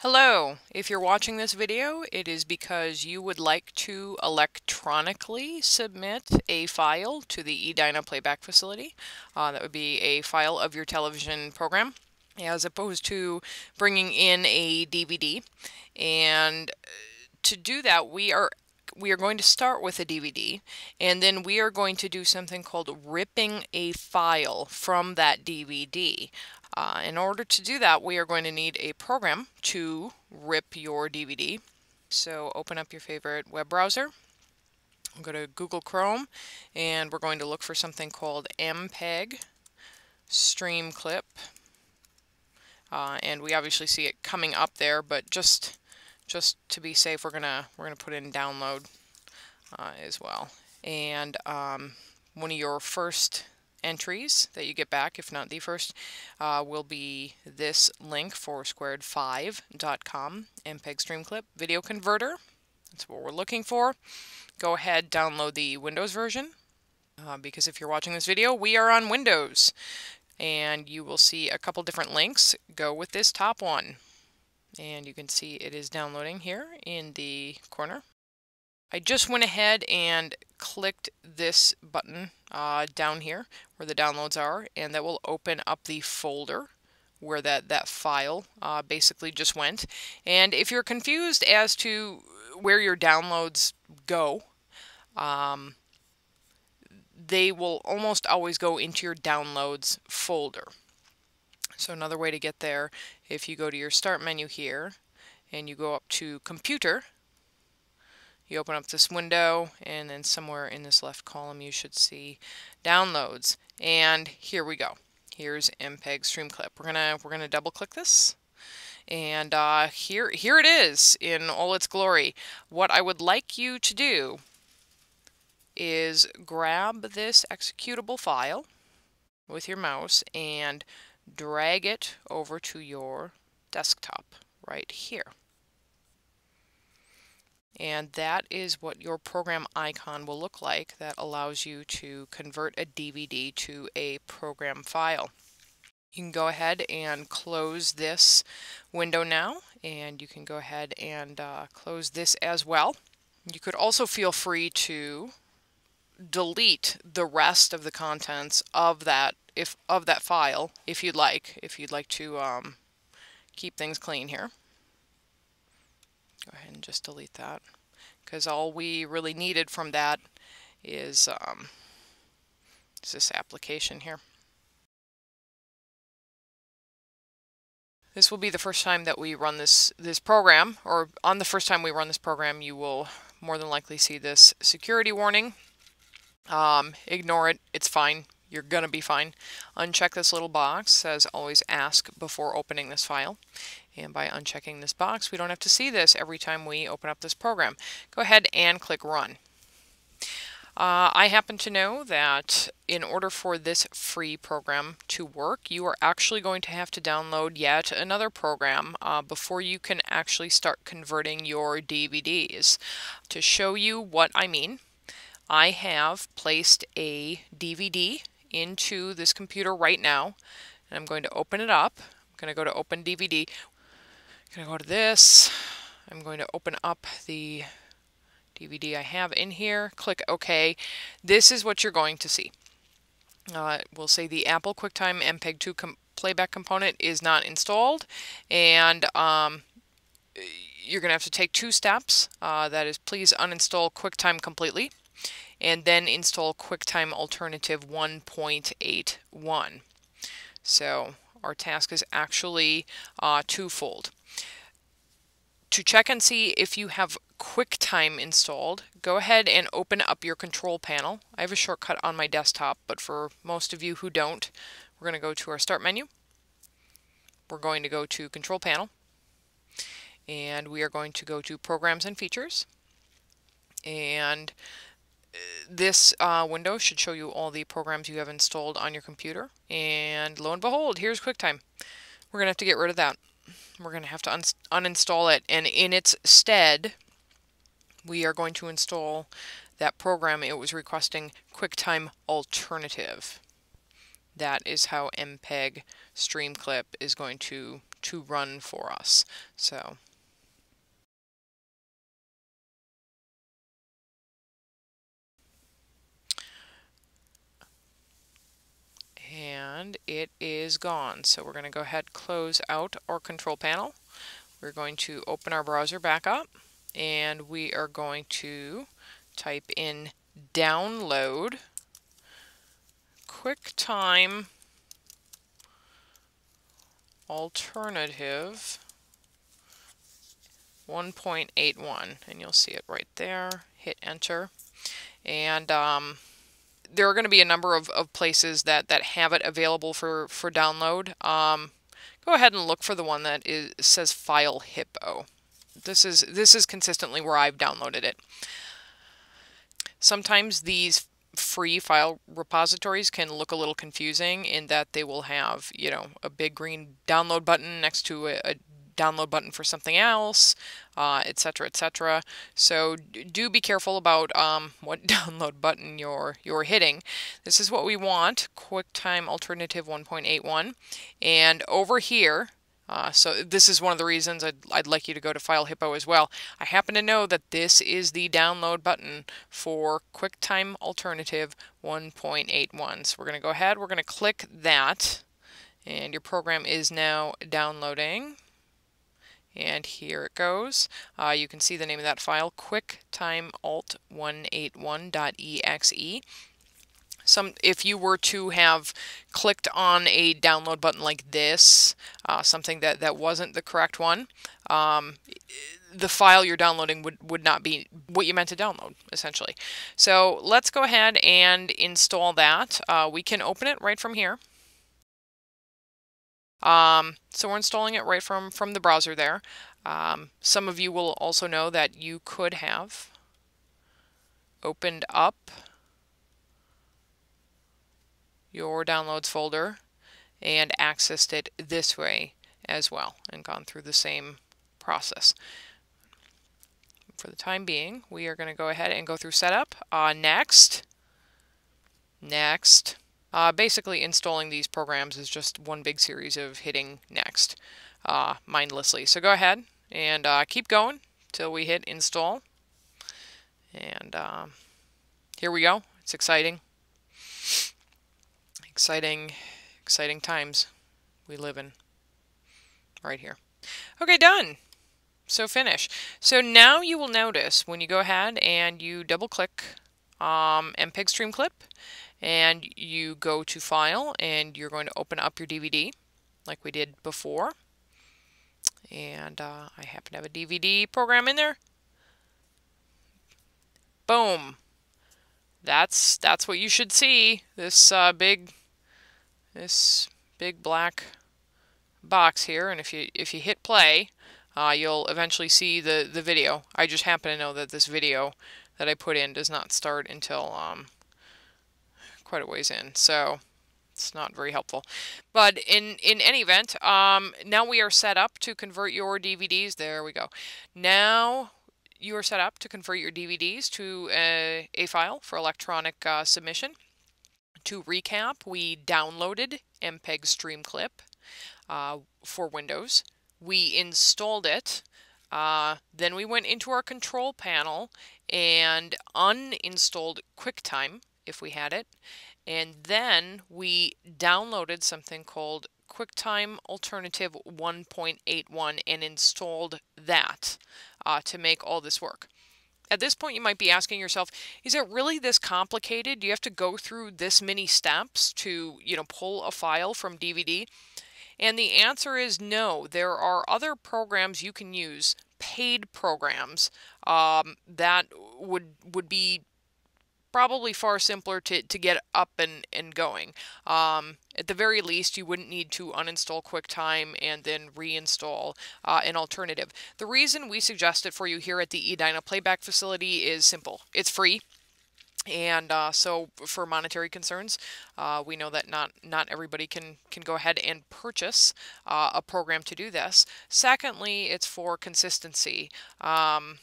Hello! If you're watching this video, it is because you would like to electronically submit a file to the Edina Playback Facility. Uh, that would be a file of your television program as opposed to bringing in a DVD. And to do that, we are we are going to start with a DVD and then we are going to do something called ripping a file from that DVD. Uh, in order to do that, we are going to need a program to rip your DVD. So open up your favorite web browser. Go to Google Chrome and we're going to look for something called MPEG Stream Clip. Uh, and we obviously see it coming up there, but just just to be safe, we're gonna we're gonna put in download uh, as well. And um, one of your first entries that you get back, if not the first, uh, will be this link for squared5.com MPEG stream clip video converter. That's what we're looking for. Go ahead, download the Windows version. Uh, because if you're watching this video, we are on Windows. And you will see a couple different links. Go with this top one. And you can see it is downloading here in the corner. I just went ahead and clicked this button uh, down here where the downloads are and that will open up the folder where that, that file uh, basically just went. And if you're confused as to where your downloads go, um, they will almost always go into your downloads folder. So another way to get there, if you go to your start menu here and you go up to computer, you open up this window and then somewhere in this left column you should see downloads. And here we go. Here's MPEG stream clip. We're gonna we're gonna double click this. And uh, here here it is in all its glory. What I would like you to do is grab this executable file with your mouse and drag it over to your desktop right here and that is what your program icon will look like that allows you to convert a DVD to a program file. You can go ahead and close this window now and you can go ahead and uh, close this as well. You could also feel free to delete the rest of the contents of that if of that file if you'd like if you'd like to um, keep things clean here Go ahead and just delete that because all we really needed from that is, um, is this application here. This will be the first time that we run this, this program, or on the first time we run this program, you will more than likely see this security warning. Um, ignore it, it's fine. You're gonna be fine. Uncheck this little box, says always ask before opening this file. And by unchecking this box, we don't have to see this every time we open up this program. Go ahead and click Run. Uh, I happen to know that in order for this free program to work, you are actually going to have to download yet another program uh, before you can actually start converting your DVDs. To show you what I mean, I have placed a DVD into this computer right now, and I'm going to open it up. I'm going to go to Open DVD. I'm going to go to this. I'm going to open up the DVD I have in here. Click OK. This is what you're going to see. Uh, we'll say the Apple QuickTime MPEG-2 com playback component is not installed, and um, you're going to have to take two steps. Uh, that is, please uninstall QuickTime completely, and then install QuickTime Alternative 1.81. So our task is actually uh, twofold. To check and see if you have QuickTime installed, go ahead and open up your control panel. I have a shortcut on my desktop, but for most of you who don't, we're going to go to our Start menu. We're going to go to Control Panel, and we are going to go to Programs and Features. And uh, this uh, window should show you all the programs you have installed on your computer. And lo and behold, here's QuickTime. We're going to have to get rid of that. We're going to have to un uninstall it, and in its stead, we are going to install that program it was requesting QuickTime Alternative. That is how MPEG Streamclip is going to to run for us. So and it is gone. So we're going to go ahead close out our control panel. We're going to open our browser back up and we are going to type in download QuickTime alternative 1.81 and you'll see it right there hit enter and um, there are going to be a number of, of places that, that have it available for, for download. Um, go ahead and look for the one that is, says File Hippo. This is, this is consistently where I've downloaded it. Sometimes these free file repositories can look a little confusing in that they will have, you know, a big green download button next to a, a download button for something else, etc., uh, etc. Et so do be careful about um, what download button you're you're hitting. This is what we want: QuickTime Alternative 1.81, and over here. Uh, so this is one of the reasons I'd, I'd like you to go to File Hippo as well. I happen to know that this is the download button for QuickTime Alternative 1.81. So we're going to go ahead, we're going to click that, and your program is now downloading. And here it goes. Uh, you can see the name of that file, QuickTimeAlt181.exe. Some, if you were to have clicked on a download button like this, uh, something that, that wasn't the correct one, um, the file you're downloading would, would not be what you meant to download, essentially. So let's go ahead and install that. Uh, we can open it right from here. Um, so we're installing it right from, from the browser there. Um, some of you will also know that you could have opened up your downloads folder and accessed it this way as well and gone through the same process. For the time being, we are going to go ahead and go through setup. Uh, next, next, uh, basically, installing these programs is just one big series of hitting next uh, mindlessly. So go ahead and uh, keep going till we hit install. And um, here we go. It's exciting. Exciting, exciting times we live in right here. Okay, done. So finish. So now you will notice when you go ahead and you double click um, MPEG Stream Clip and you go to File and you're going to open up your DVD like we did before. And uh, I happen to have a DVD program in there. Boom. That's that's what you should see. This uh, big this big black box here, and if you if you hit play, uh, you'll eventually see the the video. I just happen to know that this video that I put in does not start until um, quite a ways in, so it's not very helpful. But in, in any event, um, now we are set up to convert your DVDs. There we go. Now you are set up to convert your DVDs to a, a file for electronic uh, submission. To recap, we downloaded MPEG Stream Clip uh, for Windows. We installed it. Uh, then we went into our control panel and uninstalled QuickTime if we had it. And then we downloaded something called QuickTime Alternative 1.81 and installed that uh, to make all this work. At this point, you might be asking yourself, is it really this complicated? Do you have to go through this many steps to, you know, pull a file from DVD? And the answer is no. There are other programs you can use, paid programs, um, that would would be probably far simpler to, to get up and, and going. Um, at the very least, you wouldn't need to uninstall QuickTime and then reinstall uh, an alternative. The reason we suggest it for you here at the Edina Playback Facility is simple. It's free. And uh, so, for monetary concerns, uh, we know that not not everybody can can go ahead and purchase uh, a program to do this. Secondly, it's for consistency. Um,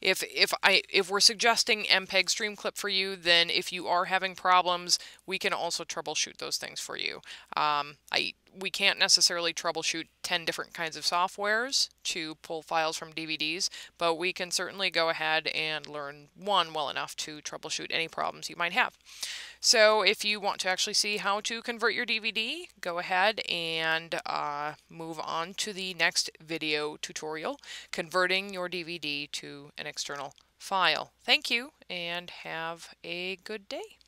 if if I if we're suggesting MPEG stream clip for you, then if you are having problems, we can also troubleshoot those things for you. Um, I we can't necessarily troubleshoot 10 different kinds of softwares to pull files from DVDs, but we can certainly go ahead and learn one well enough to troubleshoot any problems you might have. So if you want to actually see how to convert your DVD, go ahead and uh, move on to the next video tutorial, converting your DVD to an external file. Thank you and have a good day.